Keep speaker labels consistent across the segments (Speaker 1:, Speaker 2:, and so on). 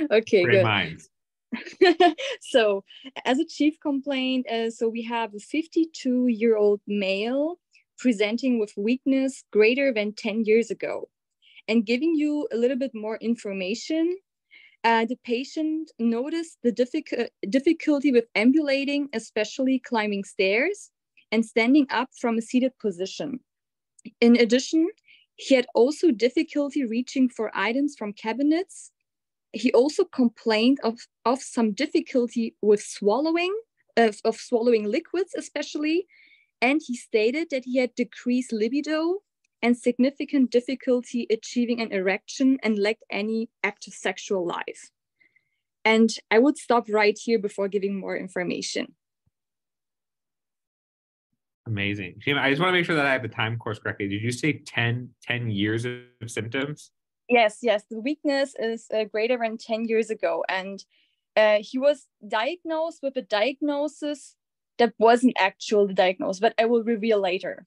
Speaker 1: okay,
Speaker 2: Great
Speaker 1: good.
Speaker 2: minds.
Speaker 1: so, as a chief complaint, uh, so we have a 52 year old male presenting with weakness greater than 10 years ago. And giving you a little bit more information, uh, the patient noticed the difficu- difficulty with ambulating, especially climbing stairs and standing up from a seated position. In addition, he had also difficulty reaching for items from cabinets. He also complained of, of some difficulty with swallowing, of, of swallowing liquids, especially. And he stated that he had decreased libido and significant difficulty achieving an erection and lacked any active sexual life. And I would stop right here before giving more information.
Speaker 2: Amazing. I just want to make sure that I have the time course correctly. Did you say 10, 10 years of symptoms?
Speaker 1: Yes, yes. The weakness is uh, greater than 10 years ago. And uh, he was diagnosed with a diagnosis that wasn't actual diagnosis, but I will reveal later.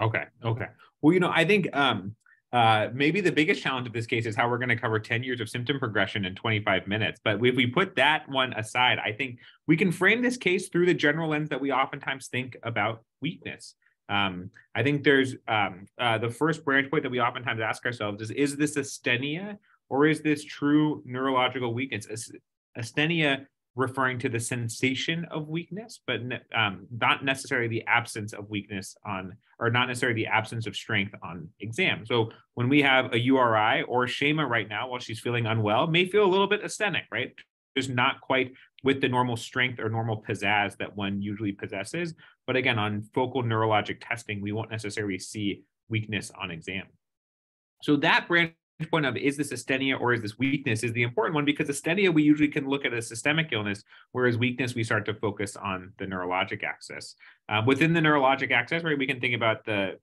Speaker 2: Okay. Okay. Well, you know, I think um, uh, maybe the biggest challenge of this case is how we're going to cover 10 years of symptom progression in 25 minutes. But if we put that one aside, I think we can frame this case through the general lens that we oftentimes think about weakness. Um, I think there's um, uh, the first branch point that we oftentimes ask ourselves is, is this asthenia or is this true neurological weakness? Asthenia referring to the sensation of weakness, but um, not necessarily the absence of weakness on, or not necessarily the absence of strength on exam. So when we have a URI or Shema right now, while she's feeling unwell, may feel a little bit asthenic, right? Just not quite with the normal strength or normal pizzazz that one usually possesses. But again, on focal neurologic testing, we won't necessarily see weakness on exam. So that branch point of is this asthenia or is this weakness is the important one because asthenia we usually can look at a systemic illness, whereas weakness we start to focus on the neurologic axis. Uh, within the neurologic axis, right, we can think about the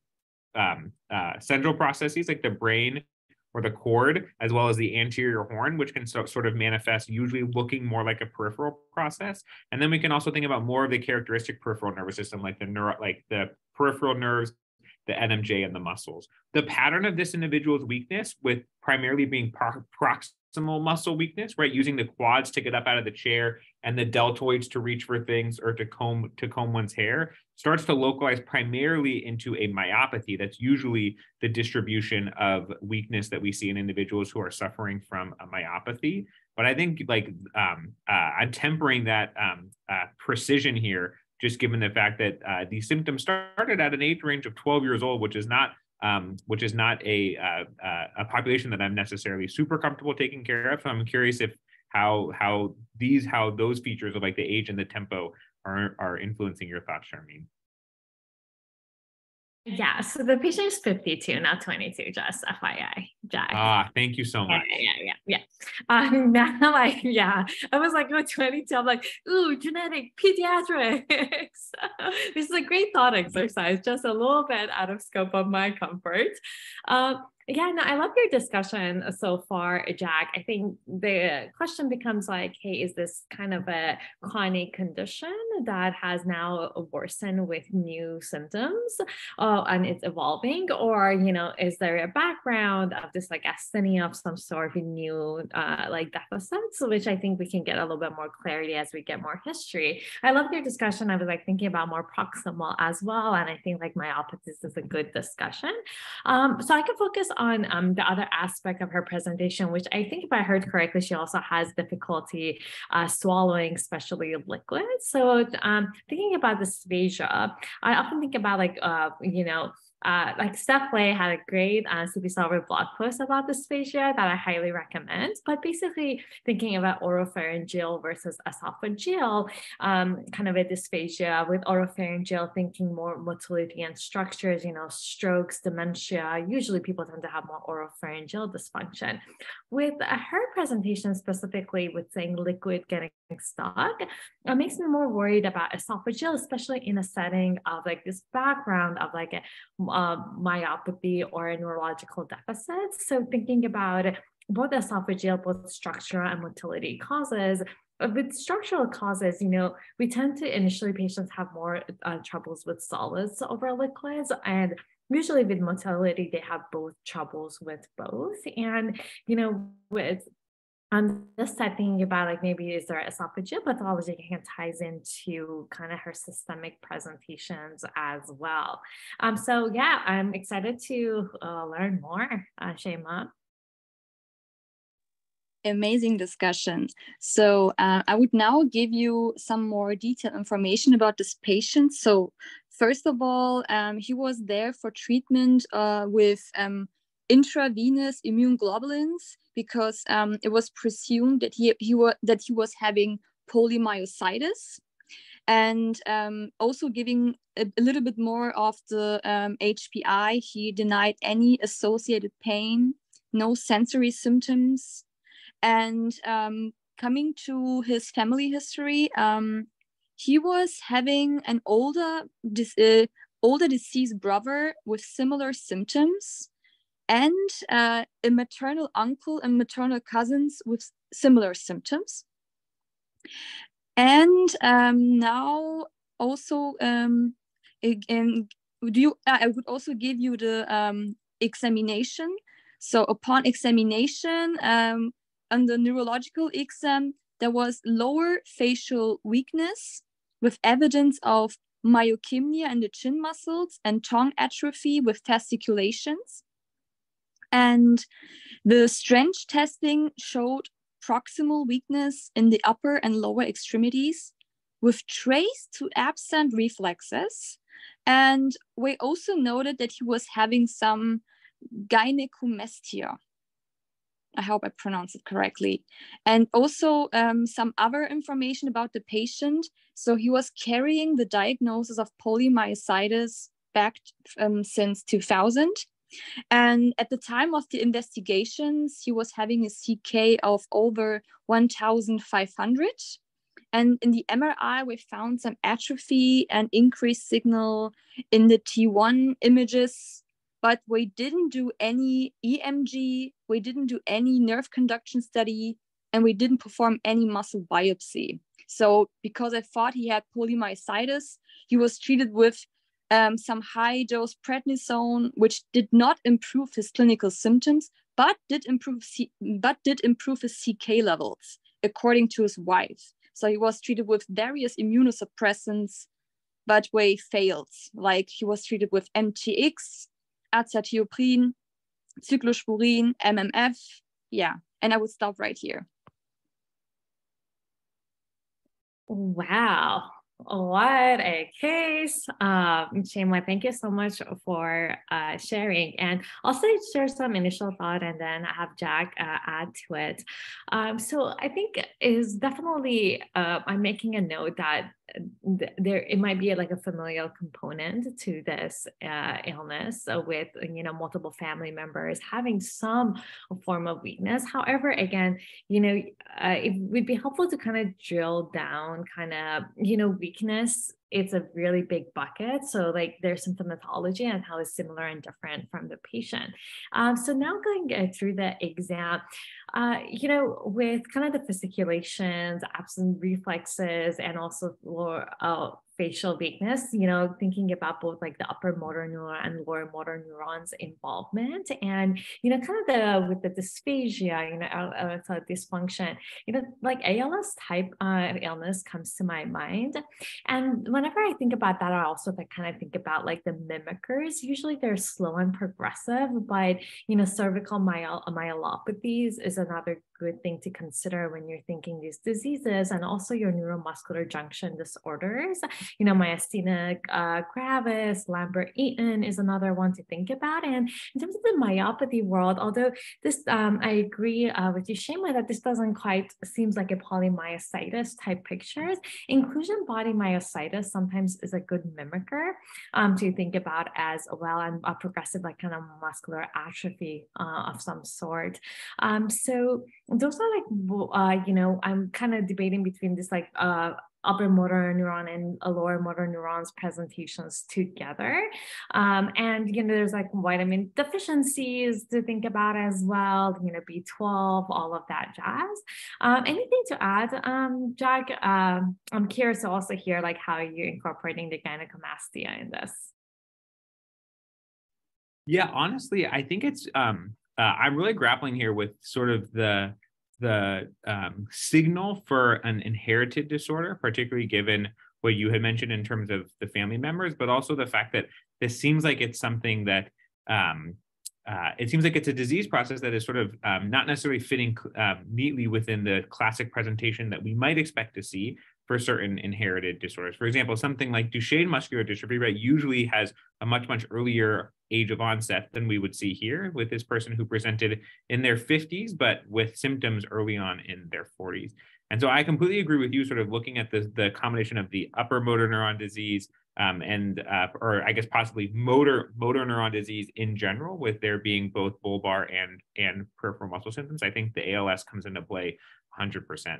Speaker 2: um, uh, central processes like the brain or the cord, as well as the anterior horn, which can so, sort of manifest usually looking more like a peripheral process. And then we can also think about more of the characteristic peripheral nervous system, like the neuro, like the peripheral nerves the NMJ and the muscles. The pattern of this individual's weakness, with primarily being pro- proximal muscle weakness, right, using the quads to get up out of the chair and the deltoids to reach for things or to comb to comb one's hair, starts to localize primarily into a myopathy. That's usually the distribution of weakness that we see in individuals who are suffering from a myopathy. But I think like um, uh, I'm tempering that um, uh, precision here just given the fact that uh, these symptoms started at an age range of 12 years old, which is not um, which is not a uh, uh, a population that I'm necessarily super comfortable taking care of. So I'm curious if how how these how those features of like the age and the tempo are are influencing your thoughts, Charmaine.
Speaker 3: Yeah, so the patient is 52, not 22, just FYI, Jack.
Speaker 2: Ah, thank you so much.
Speaker 3: Yeah, yeah, yeah. yeah. Um, now, like, yeah, I was like, oh, 22. I'm like, ooh, genetic pediatrics. this is a great thought exercise, just a little bit out of scope of my comfort. Um, yeah, no, I love your discussion so far, Jack. I think the question becomes like, hey, is this kind of a chronic condition that has now worsened with new symptoms uh, and it's evolving? Or, you know, is there a background of this like asthenia of some sort of new uh, like deficits, which I think we can get a little bit more clarity as we get more history. I love your discussion. I was like thinking about more proximal as well. And I think like myopathies is a good discussion. Um, so I can focus on um, the other aspect of her presentation, which I think if I heard correctly, she also has difficulty uh, swallowing, especially liquids. So um, thinking about dysphagia, I often think about like, uh, you know, uh, like Steph Lay had a great uh, CP blog post about dysphagia that I highly recommend. But basically, thinking about oropharyngeal versus esophageal, um, kind of a dysphagia with oropharyngeal, thinking more motility and structures, you know, strokes, dementia. Usually, people tend to have more oropharyngeal dysfunction. With uh, her presentation specifically, with saying liquid getting stuck, it makes me more worried about esophageal, especially in a setting of like this background of like a uh, myopathy or a neurological deficit. So thinking about both esophageal, both structural and motility causes, uh, with structural causes, you know, we tend to initially patients have more uh, troubles with solids over liquids and usually with motility, they have both troubles with both. And, you know, with this side thinking about like maybe is there esophageal pathology kind of ties into kind of her systemic presentations as well. Um so yeah i'm excited to uh, learn more uh, Shema.
Speaker 1: amazing discussion. So uh, i would now give you some more detailed information about this patient. So first of all um, he was there for treatment uh, with um, intravenous immune globulins because um, it was presumed that he, he was that he was having polymyositis and um, also giving a, a, little bit more of the um, HPI. He denied any associated pain, no sensory symptoms. And um, coming to his family history, um, he was having an older, uh, older deceased brother with similar symptoms and uh, a maternal uncle and maternal cousins with similar symptoms. And um, now also, um, again, do you, I would also give you the um, examination. So upon examination, um, on the neurological exam, there was lower facial weakness with evidence of myokymia in the chin muscles and tongue atrophy with fasciculations. And the strength testing showed proximal weakness in the upper and lower extremities with trace to absent reflexes. And we also noted that he was having some gynecomastia. I hope I pronounced it correctly. And also um, some other information about the patient. So he was carrying the diagnosis of polymyositis back um, since 2000 and at the time of the investigations, he was having a CK of over 1,500. And in the MRI, we found some atrophy and increased signal in the T1 images, but we didn't do any EMG, we didn't do any nerve conduction study, and we didn't perform any muscle biopsy. So, because I thought he had polymyositis, he was treated with um, some high dose prednisone, which did not improve his clinical symptoms, but did improve C- but did improve his CK levels, according to his wife. So he was treated with various immunosuppressants, but way failed. Like he was treated with MTX, azathioprine, cyclosporin, MMF. Yeah, and I would stop right here.
Speaker 3: Wow. What a case. Um, Shema, thank you so much for uh, sharing. And I'll share some initial thought and then have Jack uh, add to it. Um, so I think is definitely, uh, I'm making a note that there it might be like a familial component to this uh, illness uh, with you know multiple family members having some form of weakness. However again you know uh, it would be helpful to kind of drill down kind of you know weakness it's a really big bucket. So like there's symptomatology and how it's similar and different from the patient. Um, so now going uh, through the exam, uh, you know, with kind of the fasciculations, absent reflexes, and also lower, uh, facial weakness, you know, thinking about both like the upper motor neuron and lower motor neurons involvement and, you know, kind of the, with the dysphagia, you know, uh, a dysfunction, you know, like ALS type uh, illness comes to my mind. And whenever I think about that, I also like, kind of think about like the mimickers. Usually they're slow and progressive, but, you know, cervical myel- myelopathies is another good thing to consider when you're thinking these diseases and also your neuromuscular junction disorders. You know, myasthenia uh, gravis, Lambert-Eaton is another one to think about. And in terms of the myopathy world, although this, um, I agree uh, with you, Shema, that this doesn't quite seems like a polymyositis type pictures. Inclusion body myositis sometimes is a good mimicker um, to think about as well, and a progressive like kind of muscular atrophy uh, of some sort. Um, so those are like uh, you know i'm kind of debating between this like uh, upper motor neuron and lower motor neurons presentations together. Um, and you know there's like vitamin deficiencies to think about as well you know b12 all of that jazz. Um, anything to add um, jack? Um, i'm curious to also hear like how you're incorporating the gynecomastia in this.
Speaker 2: Yeah honestly i think it's um uh, I'm really grappling here with sort of the the um, signal for an inherited disorder, particularly given what you had mentioned in terms of the family members, but also the fact that this seems like it's something that um, uh, it seems like it's a disease process that is sort of um, not necessarily fitting uh, neatly within the classic presentation that we might expect to see for certain inherited disorders. For example, something like Duchenne muscular dystrophy, right, usually has a much, much earlier age of onset than we would see here with this person who presented in their 50s, but with symptoms early on in their 40s. And so I completely agree with you, sort of looking at the, the combination of the upper motor neuron disease um, and, uh, or I guess possibly motor motor neuron disease in general, with there being both bulbar and and peripheral muscle symptoms. I think the ALS comes into play 100%.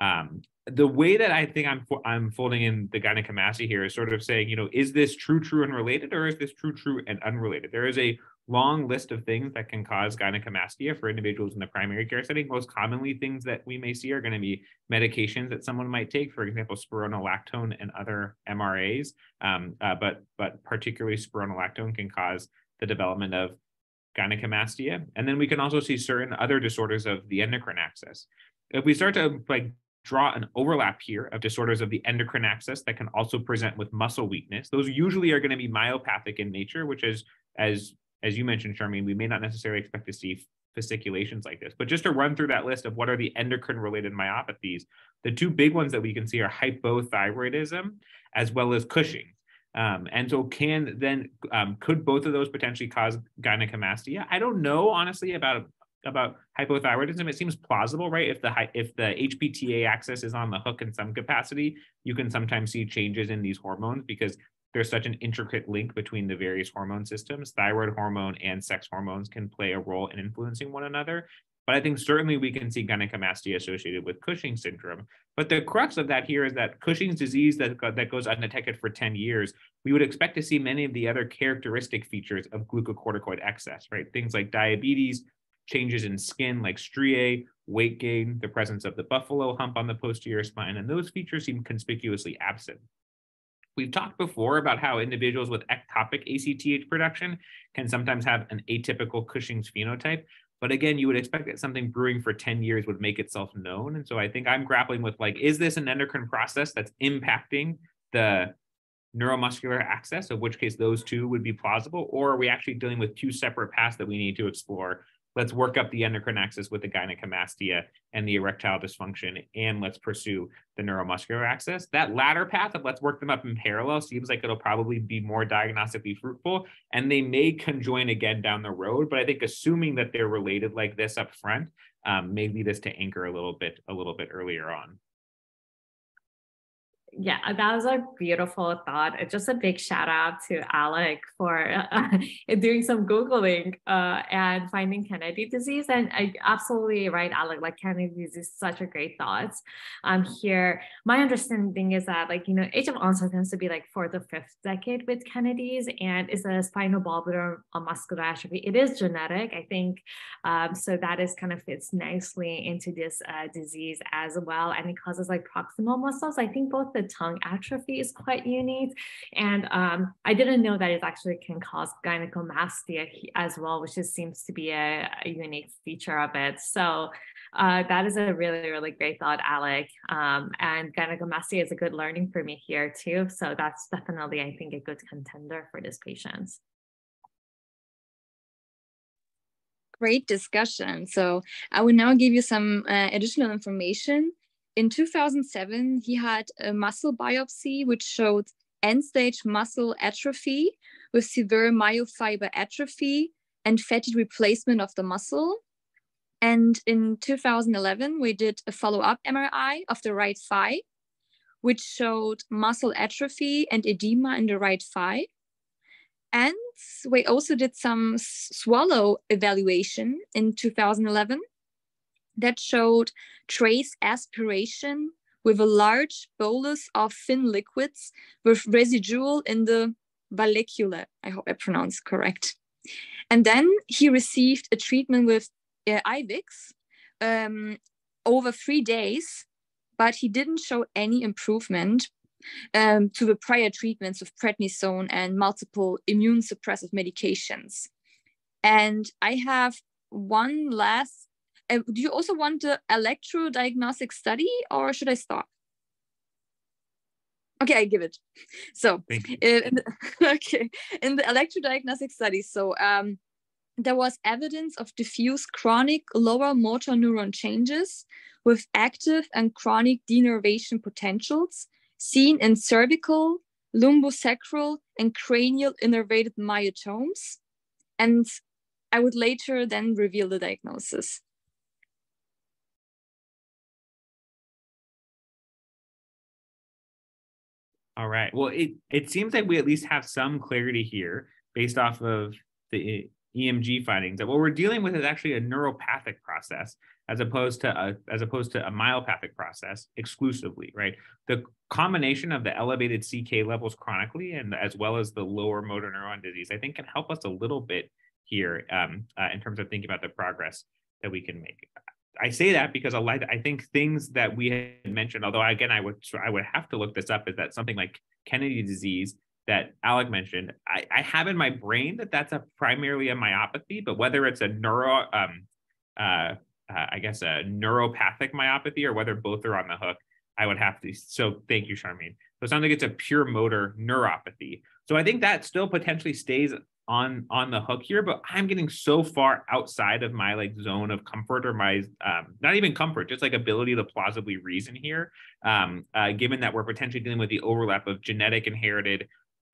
Speaker 2: Um, the way that I think I'm I'm folding in the gynecomastia here is sort of saying, you know, is this true, true, and related, or is this true, true, and unrelated? There is a long list of things that can cause gynecomastia for individuals in the primary care setting. Most commonly, things that we may see are going to be medications that someone might take, for example, spironolactone and other MRAs. Um, uh, but but particularly spironolactone can cause the development of gynecomastia, and then we can also see certain other disorders of the endocrine axis. If we start to like draw an overlap here of disorders of the endocrine axis that can also present with muscle weakness. Those usually are going to be myopathic in nature, which is, as as you mentioned, Charmaine, we may not necessarily expect to see fasciculations like this. But just to run through that list of what are the endocrine related myopathies, the two big ones that we can see are hypothyroidism as well as Cushing. Um, and so can then um, could both of those potentially cause gynecomastia? I don't know honestly about about hypothyroidism, it seems plausible, right? If the if the HPTA axis is on the hook in some capacity, you can sometimes see changes in these hormones because there's such an intricate link between the various hormone systems. Thyroid hormone and sex hormones can play a role in influencing one another. But I think certainly we can see gynecomastia associated with Cushing syndrome. But the crux of that here is that Cushing's disease that, that goes undetected for 10 years, we would expect to see many of the other characteristic features of glucocorticoid excess, right? Things like diabetes, changes in skin like striae, weight gain, the presence of the buffalo hump on the posterior spine, and those features seem conspicuously absent. We've talked before about how individuals with ectopic ACTH production can sometimes have an atypical Cushing's phenotype. But again, you would expect that something brewing for 10 years would make itself known. And so I think I'm grappling with like, is this an endocrine process that's impacting the neuromuscular axis, of which case those two would be plausible, or are we actually dealing with two separate paths that we need to explore let's work up the endocrine axis with the gynecomastia and the erectile dysfunction, and let's pursue the neuromuscular axis. That latter path of let's work them up in parallel seems like it'll probably be more diagnostically fruitful, and they may conjoin again down the road. But I think assuming that they're related like this up front um, may lead us to anchor a little bit a little bit earlier on
Speaker 3: yeah, that was a beautiful thought. Just a big shout out to Alec for uh, doing some Googling uh, and finding Kennedy disease. And I absolutely right, Alec, like Kennedy disease is such a great thought. Um, here, my understanding is that like, you know, age of onset tends to be like fourth or fifth decade with Kennedy's and it's a spinobulbar muscular atrophy. It is genetic, I think. Um, so that is kind of fits nicely into this uh, disease as well. And it causes like proximal muscles. I think both the the tongue atrophy is quite unique. And um, I didn't know that it actually can cause gynecomastia as well, which just seems to be a, a unique feature of it. So uh, that is a really, really great thought, Alec. Um, and gynecomastia is a good learning for me here too. So that's definitely, I think, a good contender for this patient.
Speaker 1: Great discussion. So I will now give you some uh, additional information in 2007, he had a muscle biopsy which showed end stage muscle atrophy with severe myofiber atrophy and fatty replacement of the muscle. And in 2011, we did a follow up MRI of the right thigh, which showed muscle atrophy and edema in the right thigh. And we also did some swallow evaluation in 2011 that showed trace aspiration with a large bolus of thin liquids with residual in the vallecula. I hope I pronounced correct. And then he received a treatment with uh, IVIG um, over three days, but he didn't show any improvement um, to the prior treatments of prednisone and multiple immune suppressive medications. And I have one last do you also want the electrodiagnostic study or should I stop? Okay, I give it. So, in the, okay, in the electrodiagnostic study, so um, there was evidence of diffuse chronic lower motor neuron changes with active and chronic denervation potentials seen in cervical, lumbosacral, and cranial innervated myotomes. And I would later then reveal the diagnosis.
Speaker 2: All right. Well, it, it seems like we at least have some clarity here based off of the EMG findings that what we're dealing with is actually a neuropathic process as opposed to a, as opposed to a myopathic process exclusively, right? The combination of the elevated CK levels chronically and as well as the lower motor neuron disease, I think can help us a little bit here um, uh, in terms of thinking about the progress that we can make. I say that because a lot, I think things that we had mentioned, although again, I would I would have to look this up, is that something like Kennedy disease that Alec mentioned. I, I have in my brain that that's a primarily a myopathy, but whether it's a neuro, um, uh, uh, I guess a neuropathic myopathy or whether both are on the hook, I would have to. So thank you, Charmaine. So it sounds like it's a pure motor neuropathy. So I think that still potentially stays on on the hook here but i'm getting so far outside of my like zone of comfort or my um, not even comfort just like ability to plausibly reason here um, uh, given that we're potentially dealing with the overlap of genetic inherited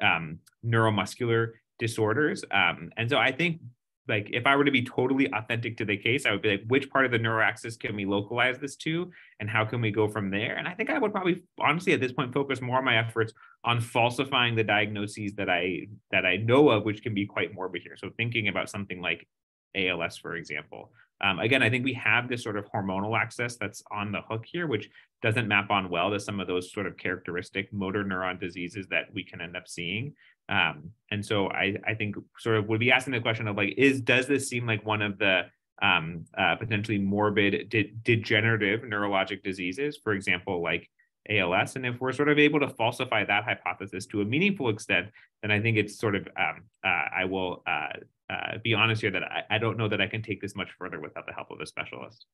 Speaker 2: um, neuromuscular disorders um, and so i think like if I were to be totally authentic to the case, I would be like, which part of the neuroaxis can we localize this to, and how can we go from there? And I think I would probably honestly at this point focus more of my efforts on falsifying the diagnoses that I that I know of, which can be quite morbid here. So thinking about something like ALS, for example. Um, again, I think we have this sort of hormonal axis that's on the hook here, which doesn't map on well to some of those sort of characteristic motor neuron diseases that we can end up seeing. Um, and so I, I think sort of would be asking the question of like, is does this seem like one of the um, uh, potentially morbid de- degenerative neurologic diseases, for example, like ALS? And if we're sort of able to falsify that hypothesis to a meaningful extent, then I think it's sort of um, uh, I will uh, uh be honest here that I, I don't know that I can take this much further without the help of a specialist.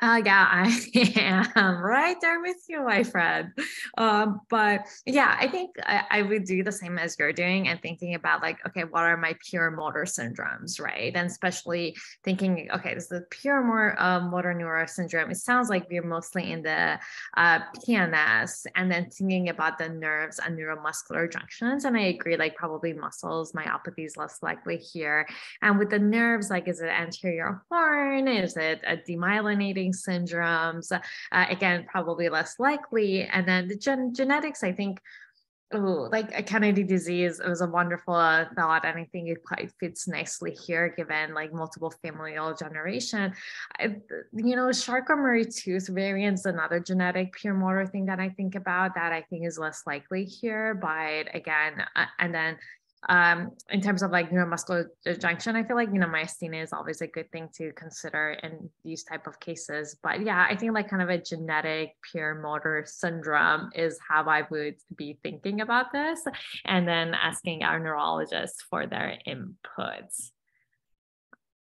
Speaker 3: Uh, yeah, I am right there with you, my friend. Um, but yeah, I think I, I, would do the same as you're doing and thinking about like, okay, what are my pure motor syndromes, right? And especially thinking, okay, this is a pure more, uh, motor neuron syndrome. It sounds like we're mostly in the uh, PNS, and then thinking about the nerves and neuromuscular junctions. And I agree, like probably muscles, myopathy is less likely here. And with the nerves, like, is it anterior horn? Is it a demyelinating syndromes. Uh, again, probably less likely. And then the gen- genetics, I think, like a Kennedy disease, it was a wonderful uh, thought. And I think it quite fits nicely here, given like multiple familial generation. I, you know, Charcot-Marie-Tooth variants, another genetic pure motor thing that I think about that I think is less likely here. But again, uh, and then um, in terms of like neuromuscular junction, I feel like you know myasthenia is always a good thing to consider in these type of cases. But yeah, I think like kind of a genetic pure motor syndrome is how I would be thinking about this, and then asking our neurologists for their inputs.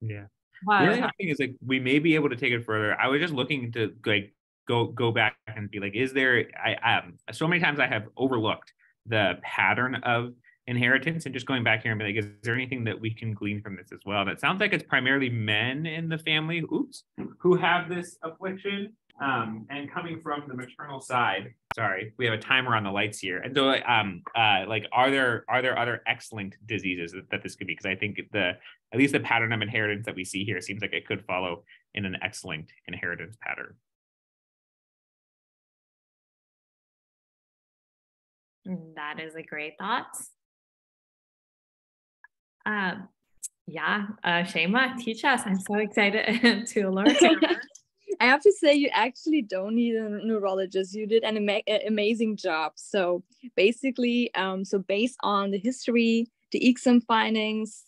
Speaker 2: Yeah. Wow. The other thing is like we may be able to take it further. I was just looking to like go go back and be like, is there? I um so many times I have overlooked the pattern of inheritance and just going back here and be like, is there anything that we can glean from this as well? That sounds like it's primarily men in the family, oops, who have this affliction. Um, and coming from the maternal side, sorry, we have a timer on the lights here. And so, um, uh, like, are there are there other X-linked diseases that, that this could be? Because I think the at least the pattern of inheritance that we see here seems like it could follow in an X-linked inheritance pattern.
Speaker 3: That is a great thought. Um, yeah, uh, Shema, teach us. I'm so excited to learn.
Speaker 1: I have to say, you actually don't need a neurologist. You did an ama- amazing job. So basically, um, so based on the history, the exam findings,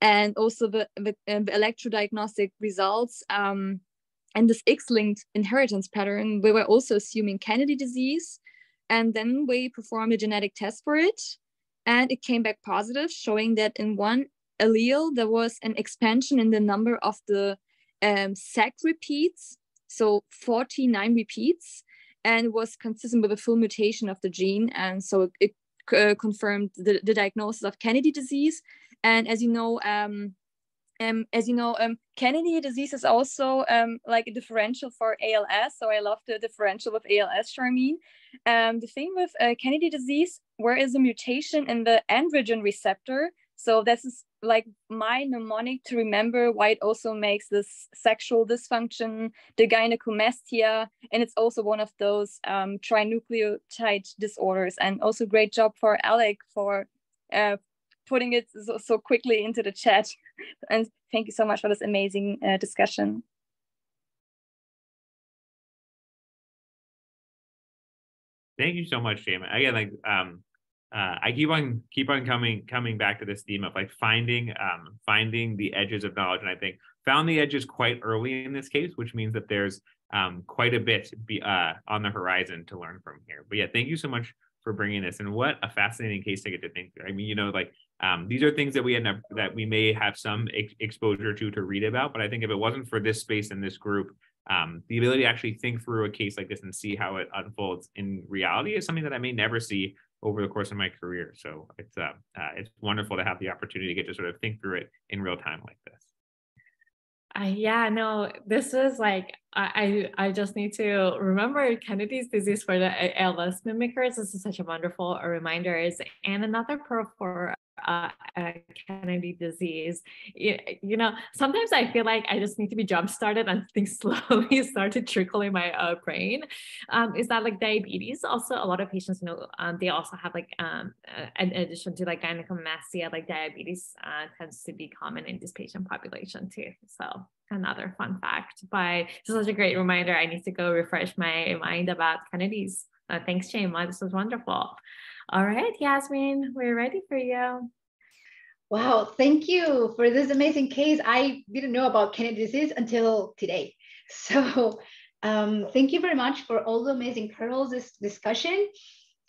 Speaker 1: and also the, the, uh, the electrodiagnostic results, um, and this X-linked inheritance pattern, we were also assuming Kennedy disease, and then we performed a genetic test for it, and it came back positive, showing that in one allele, there was an expansion in the number of the um, CAG repeats, so 49 repeats, and was consistent with a full mutation of the gene. And so it uh, confirmed the, the diagnosis of Kennedy disease. And as you know, um, um, as you know, um, Kennedy disease is also um, like a differential for ALS. So I love the differential with ALS, Charmaine. Um, the thing with uh, Kennedy disease, where is a mutation in the androgen receptor. So this is like my mnemonic to remember why it also makes this sexual dysfunction, the gynecomastia, and it's also one of those um, trinucleotide disorders. And also great job for Alec for uh, putting it so, so, quickly into the chat. and thank you so much for this amazing uh, discussion.
Speaker 2: Thank you so much, Jamie. Again, like um, uh, I keep on keep on coming coming back to this theme of like finding um, finding the edges of knowledge, and I think found the edges quite early in this case, which means that there's um, quite a bit be, uh, on the horizon to learn from here. But yeah, thank you so much for bringing this, and what a fascinating case to get to think. I mean, you know, like um, these are things that we end up that we may have some ex- exposure to to read about, but I think if it wasn't for this space and this group, um, the ability to actually think through a case like this and see how it unfolds in reality is something that I may never see over the course of my career. So it's uh, uh, it's wonderful to have the opportunity to get to sort of think through it in real time like this.
Speaker 3: Uh, yeah, no, this was like I I just need to remember Kennedy's disease for the ALS mimickers. This is such a wonderful reminder. And another pro for uh, Kennedy disease. You, you, know, sometimes I feel like I just need to be jump started and things slowly start to trickle in my uh, brain. Um, is that like diabetes? Also, a lot of patients know um, they also have like um, in addition to like gynecomastia, like diabetes uh, tends to be common in this patient population too. So another fun fact. But is such a great reminder. I need to go refresh my mind about Kennedy's. Uh, thanks, Shane. This was wonderful. All right, Yasmin, we're ready for you.
Speaker 4: Wow, thank you for this amazing case. I didn't know about Kennedy disease until today. So um, thank you very much for all the amazing pearls this discussion.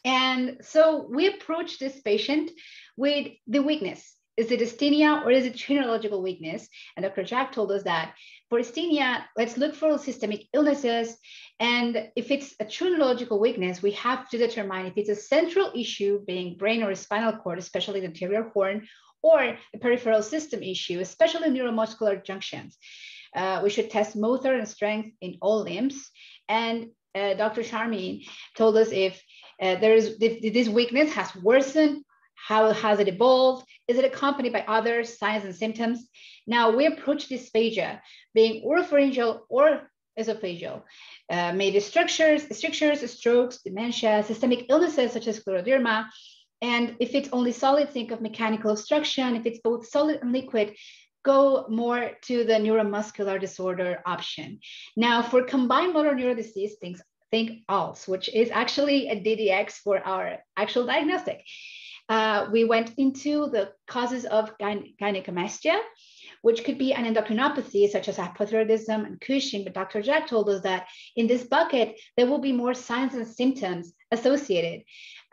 Speaker 4: And so we approached this patient with the weakness. Is it asthenia or is it neurological weakness? And Dr. Jack told us that for asthenia, let's look for systemic illnesses. And if it's a true neurological weakness, we have to determine if it's a central issue, being brain or spinal cord, especially the anterior horn, or a peripheral system issue, especially neuromuscular junctions. Uh, we should test motor and strength in all limbs. And uh, Dr. Charmaine told us if uh, there is if this weakness has worsened how has it evolved? Is it accompanied by other signs and symptoms? Now we approach dysphagia being oropharyngeal or esophageal. Uh, maybe structures, strictures, strokes, dementia, systemic illnesses such as scleroderma. And if it's only solid, think of mechanical obstruction. If it's both solid and liquid, go more to the neuromuscular disorder option. Now, for combined motor neuron disease, things think ALS, which is actually a DDX for our actual diagnostic. Uh, we went into the causes of gyne gynecomastia, which could be an endocrinopathy such as hypothyroidism and Cushing. But Dr. Jack told us that in this bucket, there will be more signs and symptoms associated.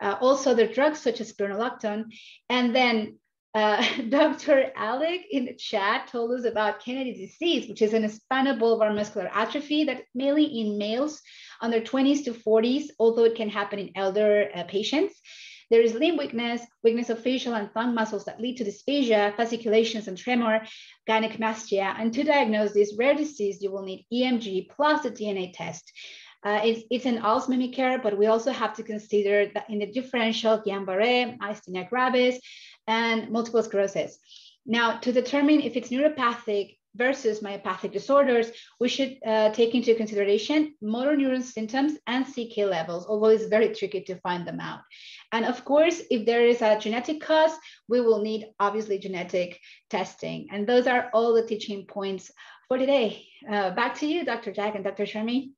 Speaker 4: Uh, also, the drugs such as spironolactone. And then uh, Dr. Alec in the chat told us about Kennedy disease, which is an spinal bulbar muscular atrophy that mainly in males under 20s to 40s, although it can happen in elder uh, patients. There is limb weakness, weakness of facial and thumb muscles that lead to dysphagia, fasciculations and tremor, gynecomastia. And to diagnose this rare disease, you will need EMG plus the DNA test. Uh, it's, it's an Alzheimer's care, but we also have to consider that in the differential Guillain-Barré, myasthenia gravis, and multiple sclerosis. Now, to determine if it's neuropathic versus myopathic disorders, we should uh, take into consideration motor neuron symptoms and CK levels, although it's very tricky to find them out. And of course, if there is a genetic cause, we will need obviously genetic testing. And those are all the teaching points for today. Uh, back to you, Dr. Jack and Dr. Sharmi.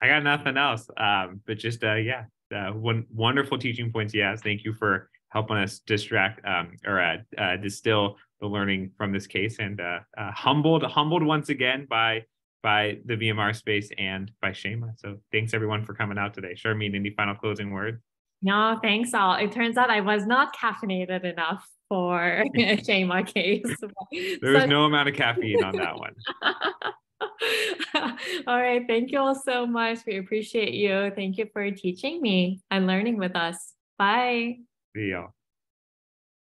Speaker 2: I got nothing else, um, but just uh, yeah, uh, one wonderful teaching points. Yes, thank you for helping us distract um, or uh, uh, distill the learning from this case, and uh, uh, humbled humbled once again by by the VMR space and by Shema. So thanks everyone for coming out today. Charmaine, any final closing words?
Speaker 3: No, thanks all. It turns out I was not caffeinated enough for Shema case.
Speaker 2: there was so- no amount of caffeine on that one.
Speaker 3: all right. Thank you all so much. We appreciate you. Thank you for teaching me and learning with us. Bye.
Speaker 2: Y'all.